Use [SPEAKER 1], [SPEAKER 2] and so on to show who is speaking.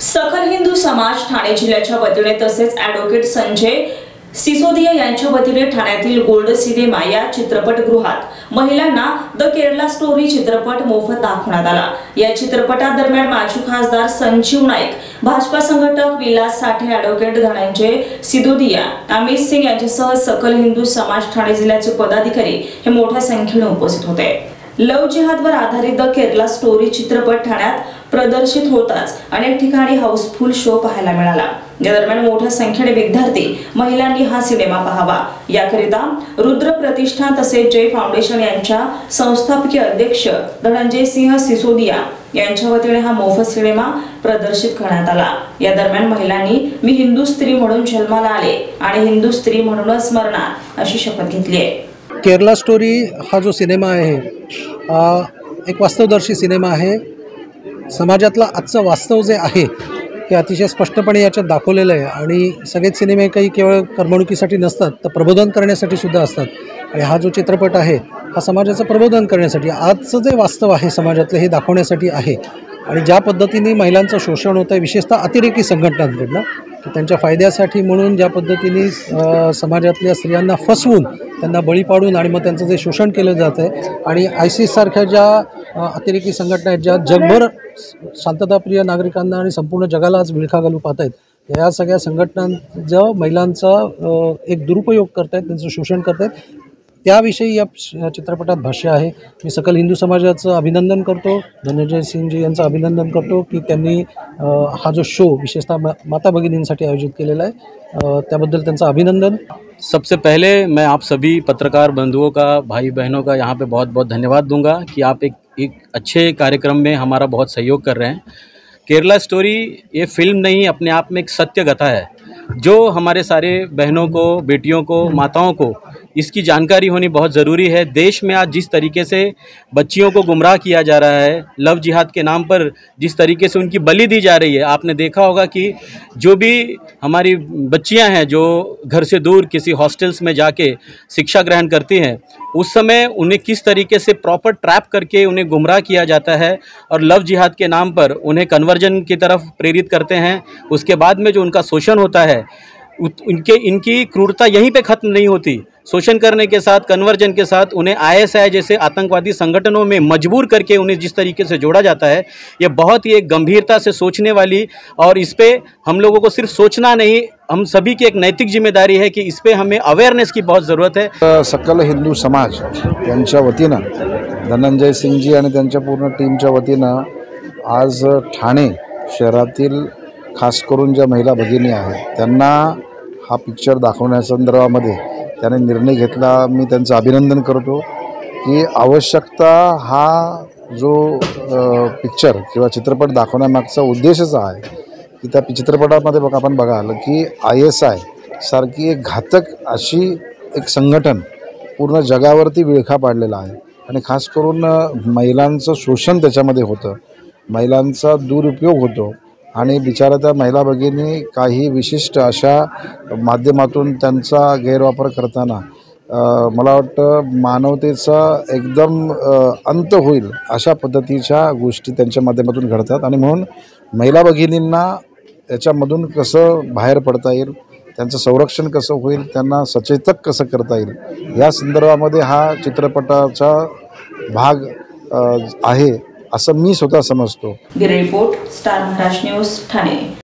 [SPEAKER 1] सकल हिंदू समाज ठाणे जिल्ह्याच्या वतीने तसेच ॲडव्होकेट संजय सिसोदिया यांच्या वतीने ठाण्यातील गोल्ड सिनेमा या चित्रपटगृहात महिलांना द केरला स्टोरी चित्रपट मोफत दाखवण्यात आला. या चित्रपटादरम्यान माजी खासदार संजीव नाईक भाजपा संघटक विलास साठे ॲडव्होकेट धनंजय सिदोदिया अमित सिंग यांच्यासह सकल हिंदू समाज ठाणे जिल्ह्याचे पदाधिकारी हे मोठ्या संख्येने उपस्थित होते. लव जिहादवर आधारित द केरला स्टोरी चित्रपट ठाण्यात प्रदर्शित होताच. अनेक ठिकाणी हाऊसफुल शो पाहायला मिळाला. या दरम्यान मोठ्या संख्येने विद्यार्थी महिलांनी हा सिनेमा पाहावा. याकरिता रुद्र प्रतिष्ठान तसेच जय फाउंडेशन यांच्या संस्थापकीय अध्यक्ष धनंजय सिंह सिसोदिया यांच्या वतीने हा मोफत सिनेमा प्रदर्शित करण्यात आला. या दरम्यान महिलांनी मी हिंदू स्त्री म्हणून जन्माला आले आणि हिंदू स्त्री म्हणूनच मरणार अशी शपथ घेतली आहे.
[SPEAKER 2] केरला स्टोरी हा जो सिनेमा आहे एक वास्तवदर्शी सिनेमा आहे. समाजातलं आजचं वास्तव जे आहे हे अतिशय स्पष्टपणे याच्यात दाखवलेलं आहे. आणि सगळेच सिनेमे काही केवळ करमणुकीसाठी नसतात तर प्रबोधन करण्यासाठी सुद्धा असतात. आणि हा जो चित्रपट आहे हा समाजाचं प्रबोधन करण्यासाठी आजचं जे वास्तव आहे समाजातलं हे दाखवण्यासाठी आहे. आणि ज्या पद्धतीने महिलांचं शोषण होतं आहे विशेषतः अतिरेकी संघटनांकडनं की त्यांच्या फायद्यासाठी म्हणून ज्या पद्धतीने समाजातल्या स्त्रियांना फसवून त्यांना बळी पाडून आणि मग त्यांचं जे शोषण केलं जातं आहे आणि आय सी सारख्या ज्या अतिरेकी संघटना आहेत ज्या जगभर शांतताप्रिय नागरिकांना आणि संपूर्ण जगाला आज विळखा घालू पाहत आहेत या सगळ्या संघटनांचं महिलांचा एक दुरुपयोग करत आहेत त्यांचं शोषण करत आहेत त्याविषयी या चित्रपटात भाष्य आहे. मी सकल हिंदू समाजाचं अभिनंदन करतो. धनंजय सिंगजी यांचं अभिनंदन करतो की त्यांनी हा जो शो विशेषतः माता भगिनींसाठी आयोजित केलेला आहे त्याबद्दल त्यांचं अभिनंदन.
[SPEAKER 3] सबसे पहले मैं आप सभी पत्रकार बंधुओं का, भाई बहनों का यहाँ पे बहुत बहुत धन्यवाद दूँगा कि आप एक एक अच्छे कार्यक्रम में हमारा बहुत सहयोग कर रहे हैं। केरला स्टोरी ये फ़िल्म नहीं, अपने आप में एक सत्य कथा है। जो हमारे सारे बहनों को, बेटियों को, माताओं को इसकी जानकारी होनी बहुत ज़रूरी है। देश में आज जिस तरीके से बच्चियों को गुमराह किया जा रहा है, लव जिहाद के नाम पर जिस तरीके से उनकी बलि दी जा रही है, आपने देखा होगा कि जो भी हमारी बच्चियाँ हैं, जो घर से दूर किसी हॉस्टल्स में जाके शिक्षा ग्रहण करती हैं, उस समय उन्हें किस तरीके से प्रॉपर ट्रैप करके उन्हें गुमराह किया जाता है और लव जिहाद के नाम पर उन्हें कन्वर्जन की तरफ़ प्रेरित करते हैं, उसके बाद में जो उनका शोषण होता है उनके, इनकी क्रूरता यहीं पे ख़त्म नहीं होती। शोषण करने के साथ कन्वर्जन के साथ उन्हें आईएसआई जैसे आतंकवादी संगठनों में मजबूर करके उन्हें जिस तरीके से जोड़ा जाता है, ये बहुत ही एक गंभीरता से सोचने वाली और इस पर हम लोगों को सिर्फ़ सोचना नहीं, हम सभी की एक नैतिक ज़िम्मेदारी है कि इस पर हमें अवेयरनेस की बहुत ज़रूरत है।
[SPEAKER 4] सकल हिंदू समाज वतीनं, धनंजय सिंगजी आणि त्यांच्या पूर्ण टीमच्या वतीनं आज ठाणे शहरातील, खास करून ज्या महिला भगिनी आहेत, त्यांना हा पिक्चर दाखवण्यासंदर्भामध्ये त्याने निर्णय घेतला. मी त्यांचं अभिनंदन करतो की आवश्यकता हा जो पिक्चर किंवा चित्रपट दाखवण्यामागचा उद्देशच आहे की त्या चित्रपटामध्ये बघा आपण बघाल की आय एस आय सारखी एक घातक अशी एक संघटन पूर्ण जगावरती विळखा पाडलेला आहे. आणि खास करून महिलांचं शोषण त्याच्यामध्ये होतं. महिलांचा दुरुपयोग होतो. आणि बिचारा त्या महिला भगिनी काही विशिष्ट अशा माध्यमातून त्यांचा गैरवापर करताना मला वाटतं मानवतेचा एकदम अंत होईल अशा पद्धतीच्या गोष्टी त्यांच्या माध्यमातून घडतात. आणि म्हणून महिला भगिनींना याच्यामधून कसं बाहेर पडता येईल त्यांचं संरक्षण कसं होईल त्यांना सचेतक कसं करता येईल या संदर्भामध्ये हा चित्रपटाचा भाग आहे. असं मी स्वतः समजतो.
[SPEAKER 1] Report Star Maharashtra news Thane.